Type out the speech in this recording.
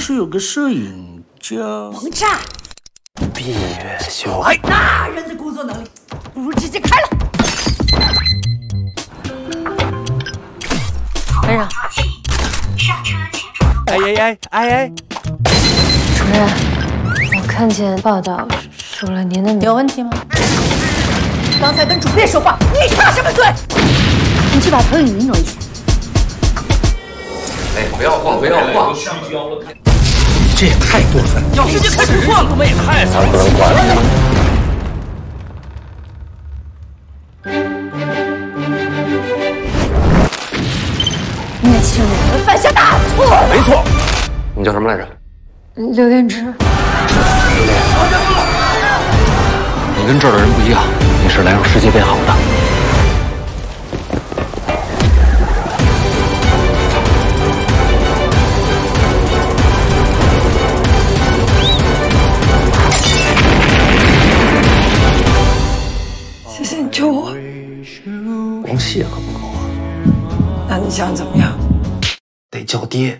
时有个摄影叫王炸，闭月羞哎，那人的工作能力，不如直接开了。班长，哎哎哎哎哎！主任，我看见报道说了您的名，有问题吗？刚才跟主编说话，你插什么嘴？你去把投影仪挪一下。哎，不要晃，不要晃！这也太过分了。要直接开始晃，我们也太惨不能管了。你也欺负我们犯下大错。没错，你叫什么来着？刘天池。刘连，你跟这儿的人不一样，你是来让世界变好的。谢谢你救我。光谢可不够啊，那你想怎么样？得叫爹。